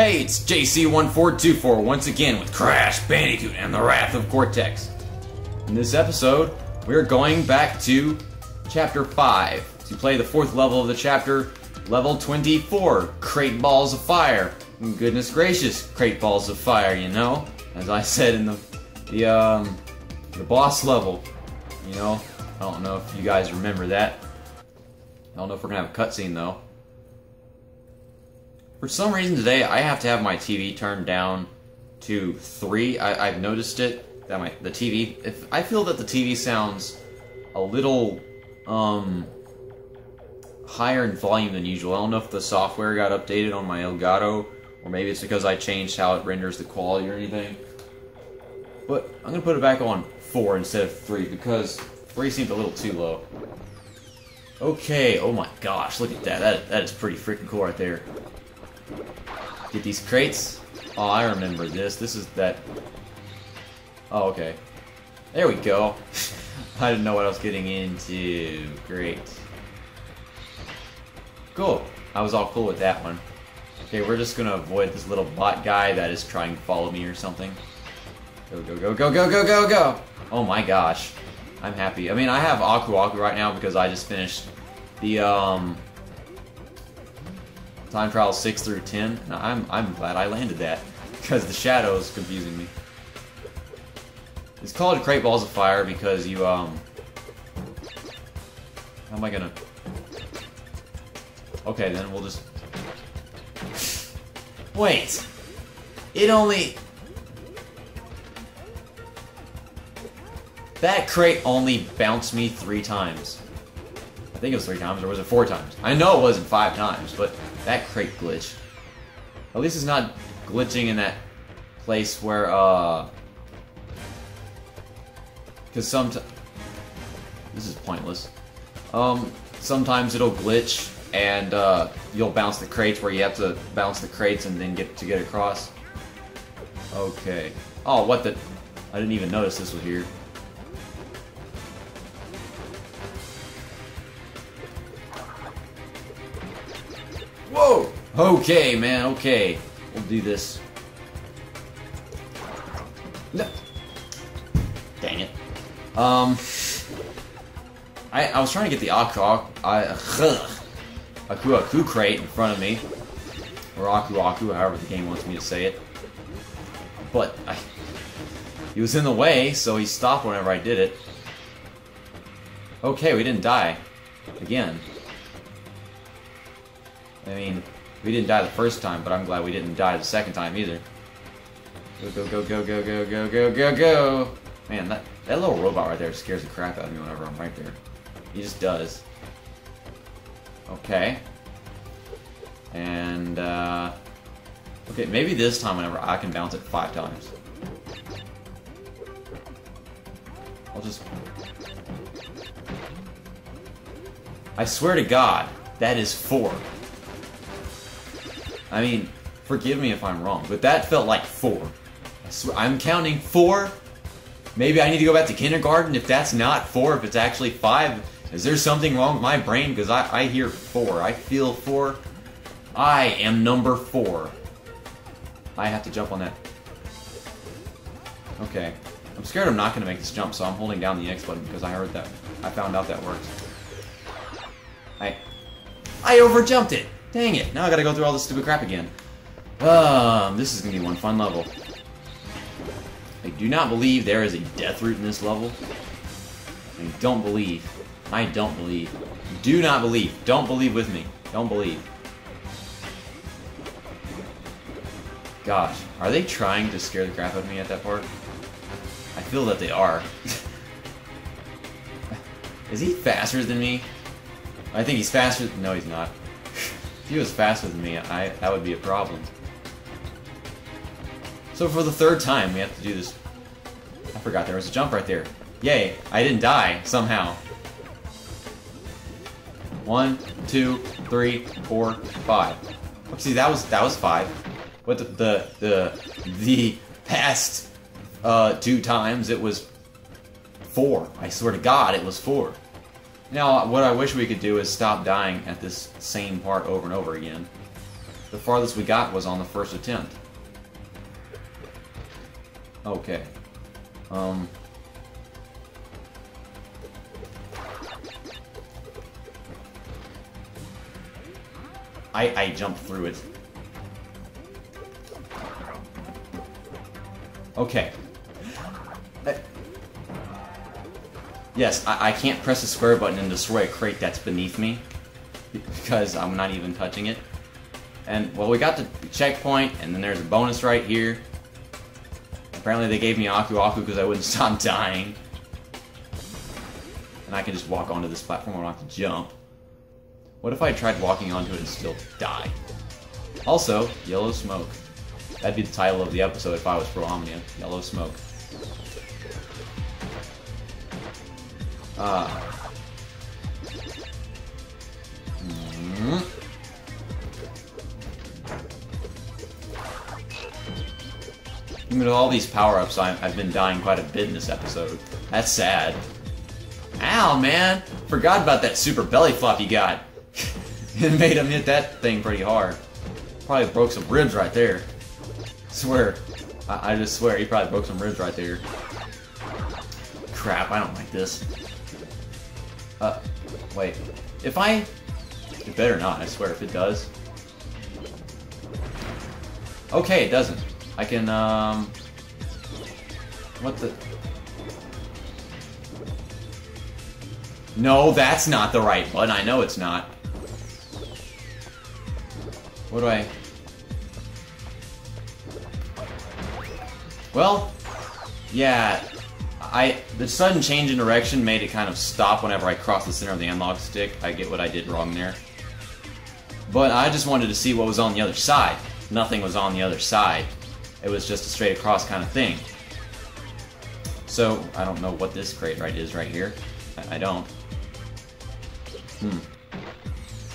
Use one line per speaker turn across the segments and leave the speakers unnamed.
Hey, it's JC1424 once again with Crash Bandicoot and the Wrath of Cortex. In this episode, we're going back to Chapter 5 to play the fourth level of the chapter, Level 24, Crate Balls of Fire. And goodness gracious, Crate Balls of Fire, you know? As I said in the, the, um, the boss level, you know? I don't know if you guys remember that. I don't know if we're gonna have a cutscene though. For some reason today, I have to have my TV turned down to three. I, have noticed it that my the TV. If I feel that the TV sounds a little um higher in volume than usual. I don't know if the software got updated on my Elgato, or maybe it's because I changed how it renders the quality or anything. But I'm gonna put it back on four instead of three because three seemed a little too low. Okay, oh my gosh, look at that. That that is pretty freaking cool right there. Get these crates. Oh, I remember this. This is that... Oh, okay. There we go. I didn't know what I was getting into. Great. Cool. I was all cool with that one. Okay, we're just gonna avoid this little bot guy that is trying to follow me or something. Go, go, go, go, go, go, go, go! Oh my gosh. I'm happy. I mean, I have Aku Aku right now because I just finished the, um, Time trial 6 through 10. Now, I'm, I'm glad I landed that, because the shadow is confusing me. It's called Crate Balls of Fire because you, um... How am I gonna... Okay, then we'll just... Wait! It only... That crate only bounced me three times. I think it was three times, or was it four times? I know it wasn't five times, but that crate glitch. At least it's not glitching in that place where, uh... Because some... This is pointless. Um, sometimes it'll glitch, and, uh, you'll bounce the crates where you have to bounce the crates and then get to get across. Okay. Oh, what the... I didn't even notice this was here. Okay, man, okay. We'll do this. No. Dang it. Um... I, I was trying to get the Aku Aku, Aku Aku crate in front of me. Or Aku Aku, however the game wants me to say it. But I, he was in the way, so he stopped whenever I did it. Okay, we didn't die. Again. I mean, we didn't die the first time, but I'm glad we didn't die the second time either. Go, go, go, go, go, go, go, go, go, go! Man, that, that little robot right there scares the crap out of me whenever I'm right there. He just does. Okay. And, uh... Okay, maybe this time whenever I can bounce it five times. I'll just... I swear to God, that is four. I mean, forgive me if I'm wrong, but that felt like four. I am counting four. Maybe I need to go back to kindergarten if that's not four, if it's actually five. Is there something wrong with my brain? Because I, I hear four. I feel four. I am number four. I have to jump on that. Okay. I'm scared I'm not going to make this jump, so I'm holding down the X button because I heard that. I found out that works. I... I overjumped it! Dang it, now I gotta go through all this stupid crap again. Um, this is gonna be one fun level. I do not believe there is a death route in this level. I don't believe. I don't believe. Do not believe. Don't believe with me. Don't believe. Gosh, are they trying to scare the crap out of me at that part? I feel that they are. is he faster than me? I think he's faster. No, he's not. If he was faster than me, I that would be a problem. So for the third time, we have to do this. I forgot there was a jump right there. Yay, I didn't die, somehow. One, two, three, four, five. See, that was that was five. But the the the, the past uh, two times it was four. I swear to God, it was four. Now, what I wish we could do is stop dying at this same part over and over again. the farthest we got was on the first attempt. Okay. Um... I, I jumped through it. Okay. Yes, I, I can't press the square button and destroy a crate that's beneath me. Because I'm not even touching it. And, well, we got the checkpoint, and then there's a bonus right here. Apparently they gave me Aku Aku because I wouldn't stop dying. And I can just walk onto this platform, I don't have to jump. What if I tried walking onto it and still die? Also, yellow smoke. That'd be the title of the episode if I was Pro Omnia. Yellow smoke. Uh. Mm. Even with all these power-ups, I've been dying quite a bit in this episode. That's sad. Ow, man! Forgot about that super belly flop you got. it made him hit that thing pretty hard. Probably broke some ribs right there. Swear. I, I just swear, he probably broke some ribs right there. Crap, I don't like this. Uh, wait. If I... It better not, I swear, if it does. Okay, it doesn't. I can, um... What the... No, that's not the right button. I know it's not. What do I... Well, yeah, I the sudden change in direction made it kind of stop whenever I crossed the center of the analog stick. I get what I did wrong there. But I just wanted to see what was on the other side. Nothing was on the other side. It was just a straight across kind of thing. So, I don't know what this crate right is right here. I, I don't. Hmm.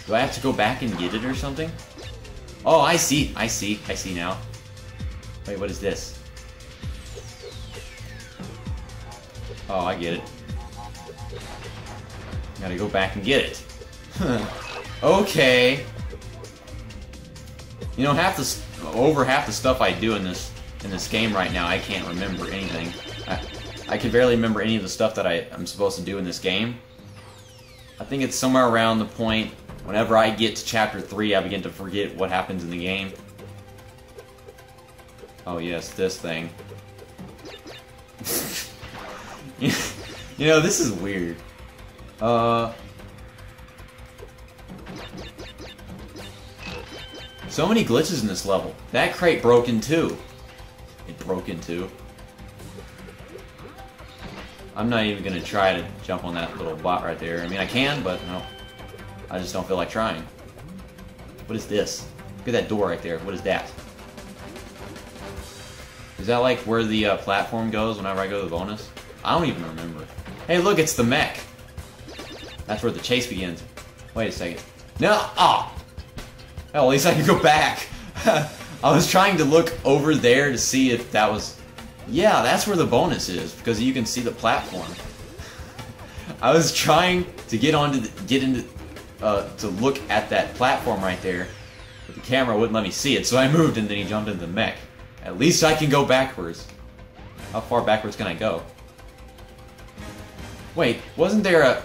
Do I have to go back and get it or something? Oh, I see. I see. I see now. Wait, what is this? Oh, I get it. Gotta go back and get it. okay. You know, half the over half the stuff I do in this in this game right now, I can't remember anything. I, I can barely remember any of the stuff that I, I'm supposed to do in this game. I think it's somewhere around the point whenever I get to chapter 3, I begin to forget what happens in the game. Oh yes, this thing. you know, this is weird. Uh... So many glitches in this level. That crate broke in two. It broke in two. I'm not even gonna try to jump on that little bot right there. I mean, I can, but no. I just don't feel like trying. What is this? Look at that door right there. What is that? Is that like where the uh, platform goes whenever I go to the bonus? I don't even remember. Hey, look, it's the mech. That's where the chase begins. Wait a second. No! Ah! Oh. Hell, at least I can go back. I was trying to look over there to see if that was... Yeah, that's where the bonus is, because you can see the platform. I was trying to get onto the, get into uh, to look at that platform right there, but the camera wouldn't let me see it, so I moved and then he jumped into the mech. At least I can go backwards. How far backwards can I go? Wait, wasn't there a...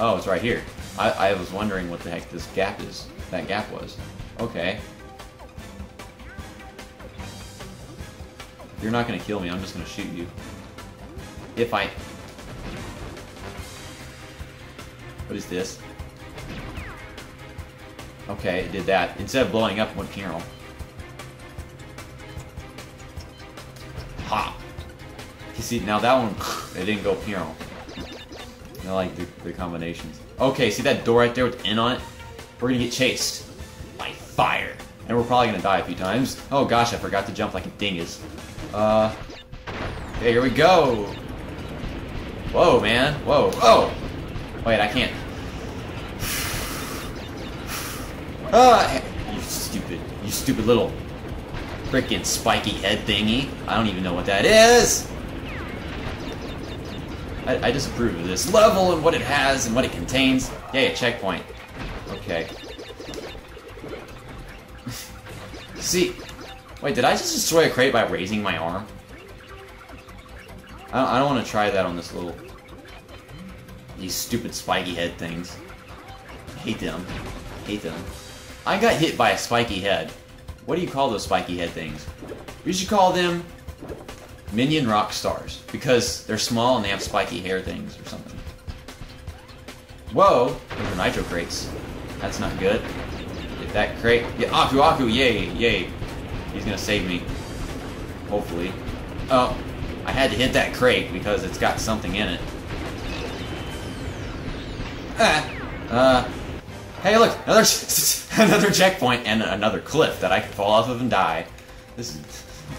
Oh, it's right here. I, I was wondering what the heck this gap is. That gap was. Okay. You're not gonna kill me, I'm just gonna shoot you. If I... What is this? Okay, it did that. Instead of blowing up, one funeral. Ha! You see, now that one, it didn't go funeral. I like the, the combinations. Okay, see that door right there with N on it? We're gonna get chased by fire. And we're probably gonna die a few times. Oh gosh, I forgot to jump like a dingus. Uh, okay, here we go. Whoa, man. Whoa. Oh! Wait, I can't. Ah, you stupid, you stupid little freaking spiky head thingy. I don't even know what that is. I, I disapprove of this level and what it has and what it contains. Yay, a checkpoint. Okay. See, wait, did I just destroy a crate by raising my arm? I don't, I don't want to try that on this little... These stupid spiky head things. hate them. hate them. I got hit by a spiky head. What do you call those spiky head things? We should call them Minion Rock Stars. Because they're small and they have spiky hair things or something. Whoa! Those are nitro crates. That's not good. Get that crate. Yeah, Aku Aku, yay, yay. He's gonna save me. Hopefully. Oh, I had to hit that crate because it's got something in it. Ah, uh, hey look, another another checkpoint and another cliff that I can fall off of and die. This is,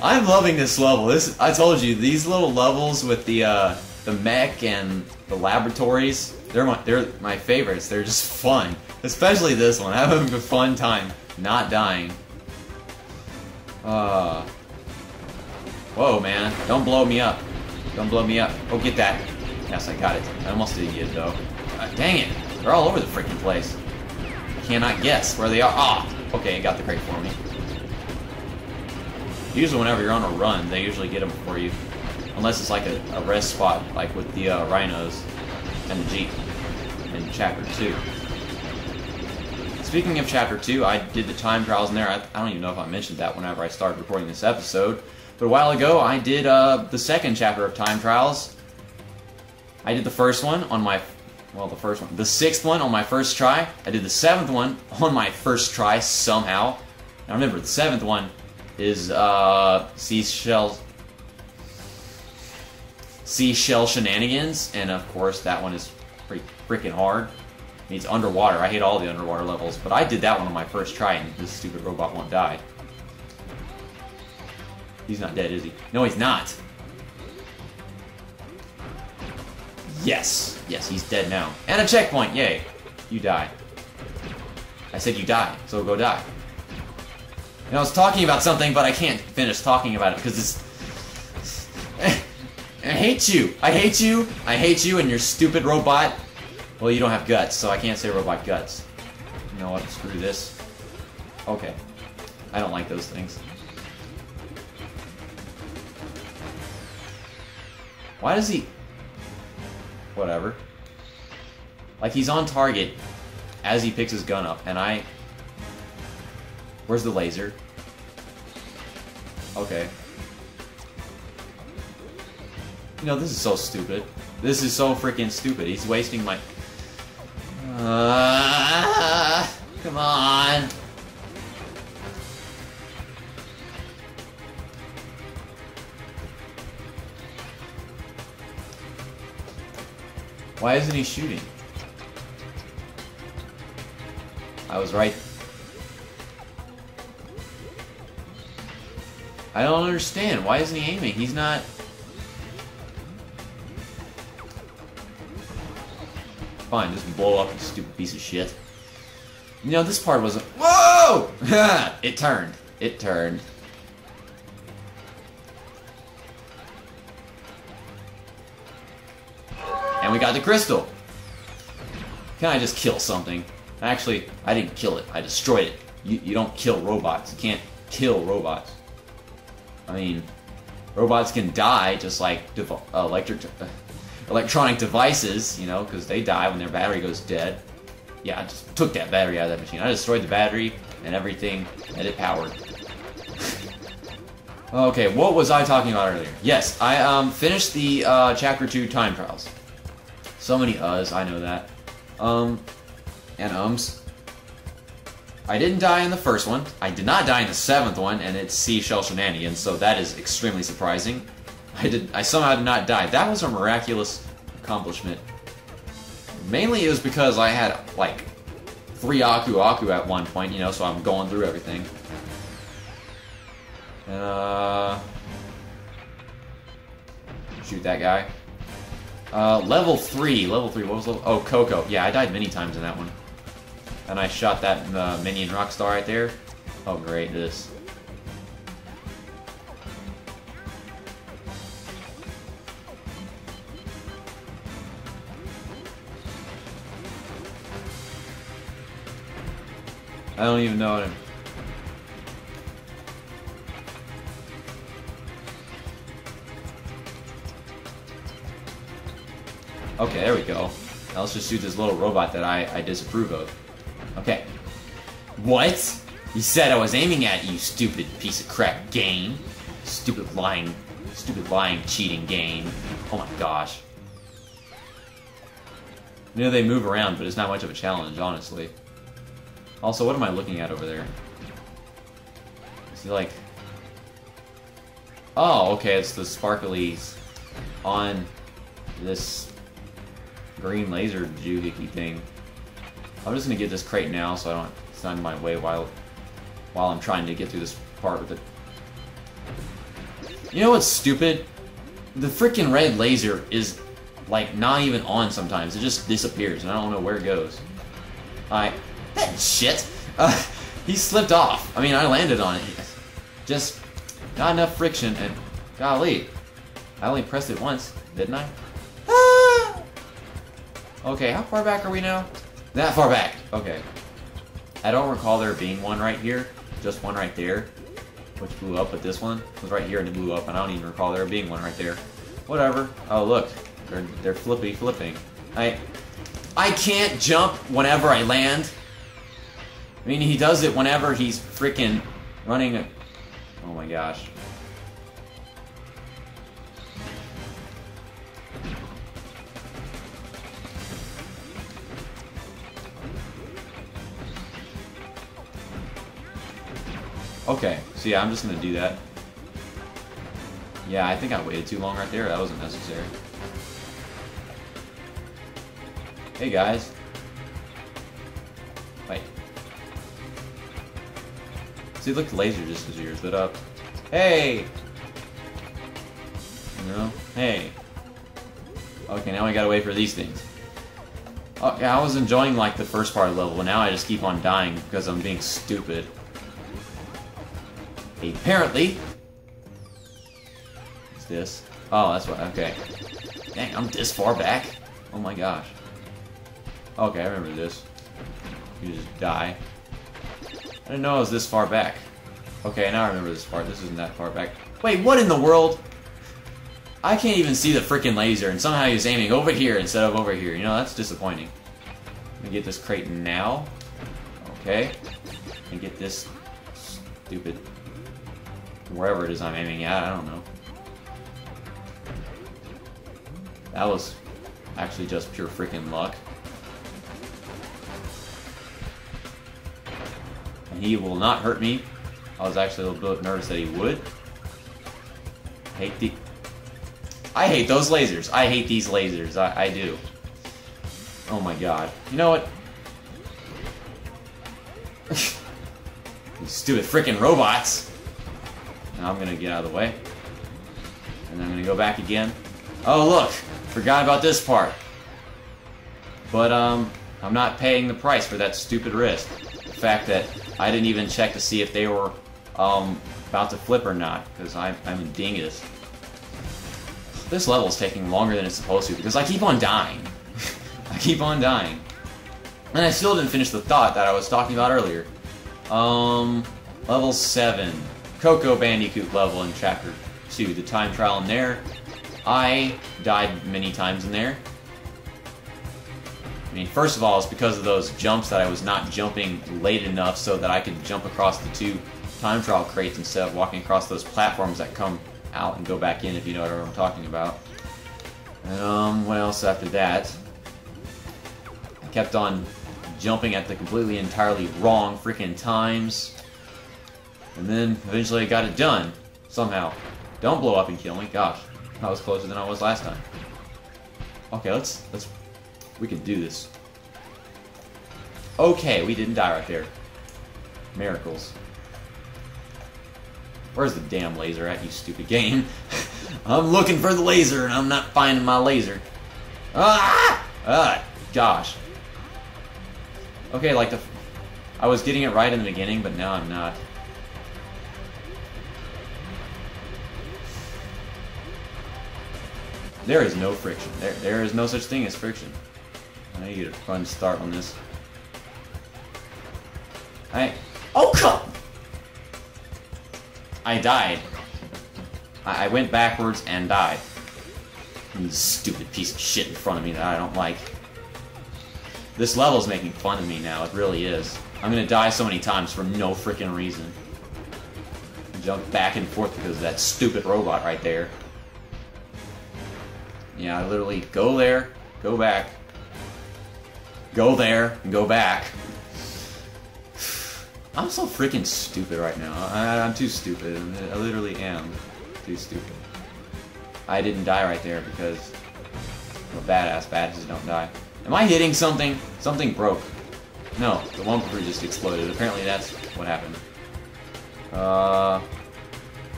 I'm loving this level. This I told you these little levels with the uh, the mech and the laboratories. They're my they're my favorites. They're just fun, especially this one. I'm having a fun time not dying. Uh, Whoa, man. Don't blow me up. Don't blow me up. Oh, get that. Yes, I got it. I almost did get it, though. Uh, dang it. They're all over the freaking place. I cannot guess where they are. Ah! Okay, got the crate for me. Usually whenever you're on a run, they usually get them for you. Unless it's like a, a rest spot, like with the uh, rhinos and the jeep in Chapter 2. Speaking of Chapter 2, I did the time trials in there. I, I don't even know if I mentioned that whenever I started recording this episode. But a while ago, I did uh, the second chapter of Time Trials. I did the first one on my, well, the first one, the sixth one on my first try. I did the seventh one on my first try somehow. Now remember, the seventh one is uh, seashell, seashell shenanigans, and of course that one is pretty freaking hard. It's underwater. I hate all the underwater levels, but I did that one on my first try, and this stupid robot won't die. He's not dead, is he? No, he's not. Yes. Yes, he's dead now. And a checkpoint, yay. You die. I said you die, so go die. I was talking about something, but I can't finish talking about it because it's... I hate you. I hate you. I hate you and your stupid robot. Well, you don't have guts, so I can't say robot guts. You know what? Screw this. Okay. I don't like those things. Why does he... Whatever. Like, he's on target as he picks his gun up, and I... Where's the laser? Okay. You know, this is so stupid. This is so freaking stupid. He's wasting my... Uh, come on. Why isn't he shooting? I was right. I don't understand. Why isn't he aiming? He's not... Fine, just blow up, you stupid piece of shit. You know, this part wasn't... Whoa! it turned. It turned. And we got the crystal. Can I just kill something? Actually, I didn't kill it. I destroyed it. You, you don't kill robots. You can't kill robots. I mean, robots can die just like uh, electric, uh, electronic devices, you know, because they die when their battery goes dead. Yeah, I just took that battery out of that machine. I destroyed the battery and everything that it powered. okay, what was I talking about earlier? Yes, I um, finished the uh, Chapter 2 time trials. So many uhs, I know that. Um, and ums. I didn't die in the first one. I did not die in the seventh one, and it's seashell shenanigans, so that is extremely surprising. I did. I somehow did not die. That was a miraculous accomplishment. Mainly it was because I had, like, three Aku Aku at one point, you know, so I'm going through everything. Uh... Shoot that guy. Uh, level 3. Level 3. What was level... Oh, Coco. Yeah, I died many times in that one. And I shot that uh, minion Rockstar right there. Oh great, this. I don't even know him. Okay, there we go. Now let's just shoot this little robot that I, I disapprove of. What? You said I was aiming at you, stupid piece of crap game. Stupid lying, stupid lying, cheating game. Oh my gosh. You know they move around, but it's not much of a challenge, honestly. Also, what am I looking at over there? Is he like... Oh, okay, it's the sparklies on this green laser doohickey thing. I'm just gonna get this crate now so I don't stand in my way while while I'm trying to get through this part with it. You know what's stupid? The freaking red laser is like not even on sometimes. It just disappears and I don't know where it goes. I that shit. Uh, he slipped off. I mean, I landed on it. Just not enough friction and golly, I only pressed it once, didn't I? Ah! Okay, how far back are we now? That far back. Okay. I don't recall there being one right here. Just one right there. Which blew up, but this one was right here and it blew up, and I don't even recall there being one right there. Whatever. Oh, look. They're, they're flippy flipping. I... I can't jump whenever I land. I mean, he does it whenever he's freaking running. Oh my gosh. Okay, so yeah, I'm just gonna do that. Yeah, I think I waited too long right there. That wasn't necessary. Hey, guys. Wait. See, look, the laser just as yours lit up. Uh, hey! No? Hey. Okay, now we gotta wait for these things. Okay, I was enjoying, like, the first part of the level, but now I just keep on dying because I'm being stupid. Apparently. What's this? Oh, that's what. Okay. Dang, I'm this far back? Oh my gosh. Okay, I remember this. You just die. I didn't know I was this far back. Okay, now I remember this part. This isn't that far back. Wait, what in the world? I can't even see the freaking laser, and somehow he's aiming over here instead of over here. You know, that's disappointing. Let me get this crate now. Okay. And get this stupid wherever it is I'm aiming at, I don't know. That was actually just pure freaking luck. And he will not hurt me. I was actually a little bit nervous that he would. hate the... I hate those lasers. I hate these lasers. I, I do. Oh my god. You know what? Stupid freaking robots. Now I'm gonna get out of the way. And I'm gonna go back again. Oh look! Forgot about this part. But um, I'm not paying the price for that stupid risk. The fact that I didn't even check to see if they were um, about to flip or not, because I'm, I'm a dingus. This level is taking longer than it's supposed to, because I keep on dying. I keep on dying. And I still didn't finish the thought that I was talking about earlier. Um, level 7. Coco Bandicoot level in Chapter 2, the time trial in there. I died many times in there. I mean, first of all, it's because of those jumps that I was not jumping late enough so that I could jump across the two time trial crates instead of walking across those platforms that come out and go back in, if you know what I'm talking about. Um, what else after that? I kept on jumping at the completely entirely wrong freaking times. And then eventually I got it done. Somehow. Don't blow up and kill me. Gosh. I was closer than I was last time. Okay, let's let's we can do this. Okay, we didn't die right there. Miracles. Where's the damn laser at, you stupid game? I'm looking for the laser and I'm not finding my laser. Ah! Ah, gosh. Okay, like the... I was getting it right in the beginning, but now I'm not. There is no friction. There, there is no such thing as friction. I need to get a fun start on this. I... Oh, come! I died. I, I went backwards and died. You stupid piece of shit in front of me that I don't like. This level is making fun of me now, it really is. I'm gonna die so many times for no freaking reason. Jump back and forth because of that stupid robot right there. Yeah, I literally go there, go back, go there, and go back. I'm so freaking stupid right now. I, am too stupid. I literally am too stupid. I didn't die right there because a badass. Badasses don't die. Am I hitting something? Something broke. No, the Wumper just exploded. Apparently that's what happened. Uh...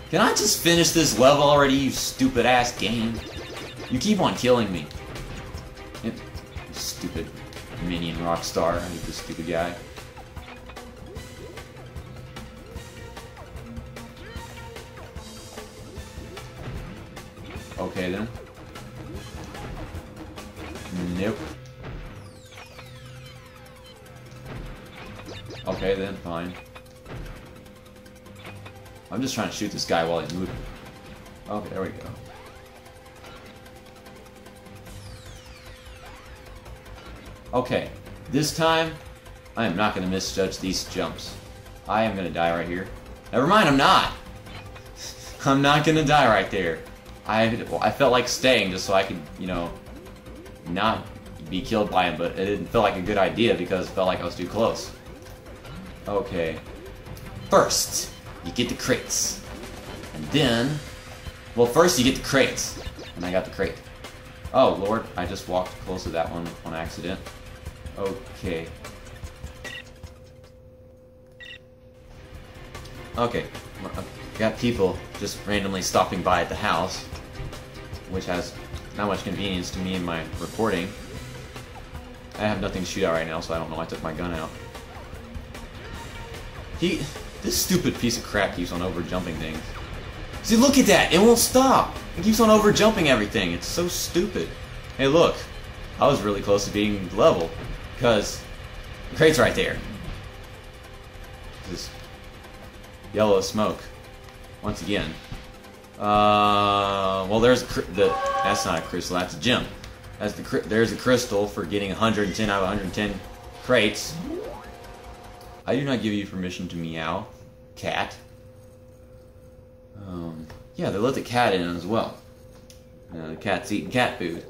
Can I just finish this level already, you stupid ass game? You keep on killing me. It, stupid minion Rockstar. I hate this stupid guy. Okay then. Nope. Okay then, fine. I'm just trying to shoot this guy while he's moving. Okay, there we go. Okay, this time, I am not going to misjudge these jumps. I am going to die right here. Never mind, I'm not! I'm not going to die right there. I, I felt like staying just so I could, you know, not be killed by him, but it didn't feel like a good idea because it felt like I was too close. Okay. First, you get the crates. And then, well, first you get the crates. And I got the crate. Oh, Lord, I just walked close to that one on accident. Okay. Okay, got people just randomly stopping by at the house, which has not much convenience to me in my recording. I have nothing to shoot at right now, so I don't know why I took my gun out. He... This stupid piece of crap keeps on over jumping things. See, look at that! It won't stop! It keeps on over jumping everything. It's so stupid. Hey, look. I was really close to being level. Because the crate's right there. This yellow smoke. Once again. Uh, well, there's the. That's not a crystal. That's a gem. That's the. There's a crystal for getting 110 out of 110 crates. I do not give you permission to meow, cat. Um, yeah, they let the cat in as well. Uh, the cat's eating cat food.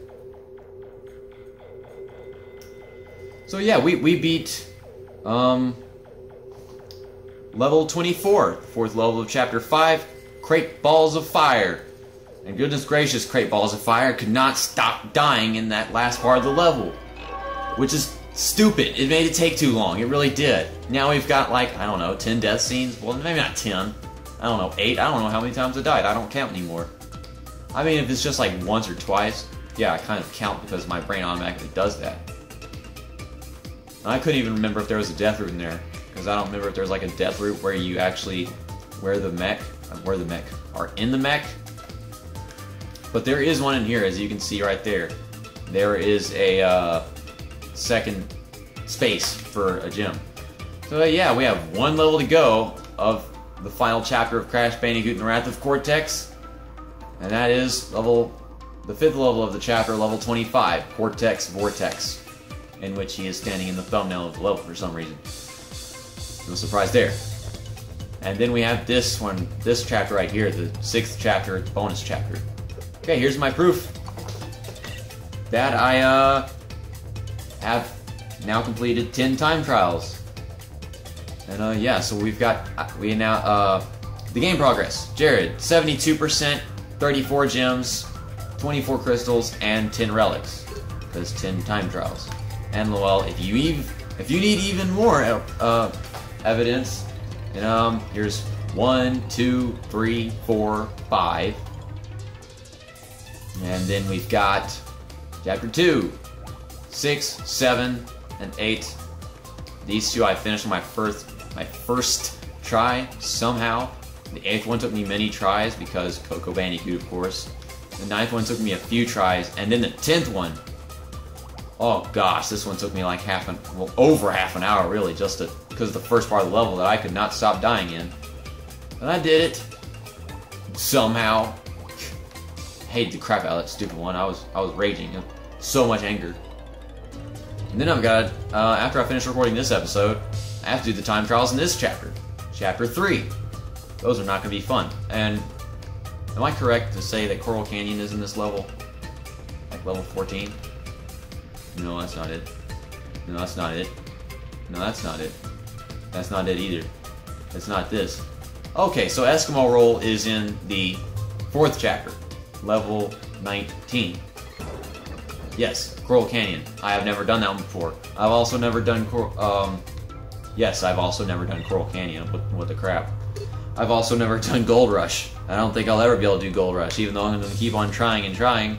So yeah, we, we beat um, level 24, fourth level of chapter 5, Crate Balls of Fire. And goodness gracious, Crate Balls of Fire could not stop dying in that last part of the level. Which is stupid. It made it take too long. It really did. Now we've got like, I don't know, 10 death scenes. Well, maybe not 10. I don't know, 8. I don't know how many times I died. I don't count anymore. I mean, if it's just like once or twice, yeah, I kind of count because my brain automatically does that. I couldn't even remember if there was a death route in there. Because I don't remember if there's like a death route where you actually, where the mech, where the mech, are in the mech. But there is one in here, as you can see right there. There is a, uh, second space for a gym. So uh, yeah, we have one level to go of the final chapter of Crash Bandicoot and the Wrath of Cortex. And that is level, the fifth level of the chapter, level 25, Cortex Vortex, in which he is standing in the thumbnail of the level for some reason. No surprise there. And then we have this one, this chapter right here, the sixth chapter, the bonus chapter. Okay, here's my proof that I, uh, have now completed 10 time trials. And uh, yeah, so we've got, uh, we now, uh, the game progress. Jared, 72%, 34 gems, 24 crystals, and 10 relics. Because 10 time trials. And Lowell. if you even, if you need even more uh, evidence, and um, here's one, two, three, four, five. And then we've got chapter two, six, seven, and eight. These two I finished my first my first try somehow. The eighth one took me many tries because Coco Bandicoot, of course. The ninth one took me a few tries, and then the tenth one. Oh gosh, this one took me like half an well over half an hour really, just to because the first part of the level that I could not stop dying in. But I did it somehow. hated the crap out of that stupid one. I was I was raging, so much anger. And then I've got uh, after I finish recording this episode, I have to do the time trials in this chapter, chapter three. Those are not going to be fun. And am I correct to say that Coral Canyon is in this level, like level 14? No, that's not it. No, that's not it. No, that's not it. That's not it either. It's not this. Okay, so Eskimo Roll is in the fourth chapter, level 19. Yes, Coral Canyon. I have never done that one before. I've also never done Coral, um, yes, I've also never done Coral Canyon. What, what the crap? I've also never done Gold Rush. I don't think I'll ever be able to do Gold Rush, even though I'm going to keep on trying and trying.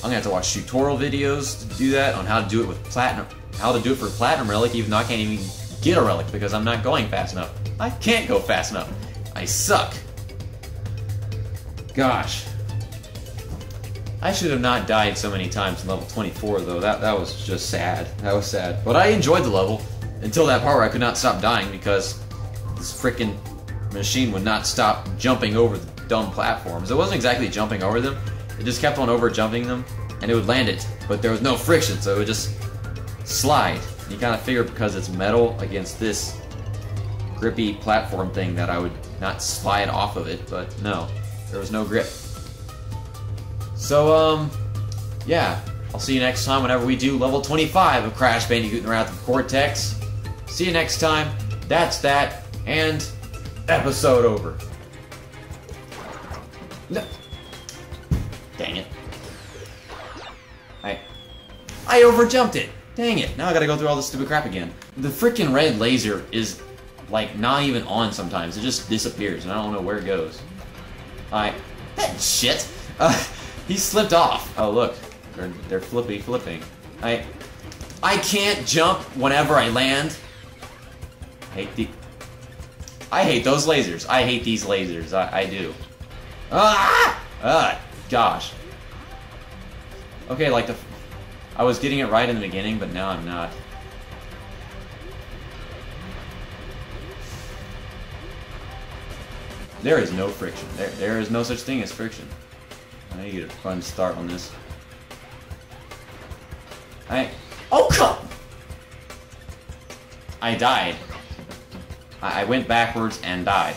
I'm gonna have to watch tutorial videos to do that on how to do it with platinum, how to do it for platinum relic, even though I can't even get a relic because I'm not going fast enough. I can't go fast enough. I suck. Gosh. I should have not died so many times in level 24 though. That that was just sad. That was sad. But I enjoyed the level until that part where I could not stop dying because this freaking machine would not stop jumping over the dumb platforms. It wasn't exactly jumping over them. It just kept on over jumping them and it would land it, but there was no friction, so it would just slide. You kind of figure because it's metal against this grippy platform thing that I would not slide off of it, but no, there was no grip. So, um, yeah, I'll see you next time whenever we do level 25 of Crash Bandicoot and the Wrath of Cortex. See you next time. That's that, and episode over. No. Dang it. I I overjumped it. Dang it. Now I gotta go through all this stupid crap again. The freaking red laser is like not even on sometimes. It just disappears and I don't know where it goes. I that shit. Uh, he slipped off. Oh look. They're they're flippy flipping. I I can't jump whenever I land. hate the I hate those lasers. I hate these lasers. I, I do. Ah! Ah! Gosh. Okay, like the... I was getting it right in the beginning, but now I'm not. There is no friction. There, there is no such thing as friction. I need a fun start on this. I... Oh, come! I died. I, I went backwards and died.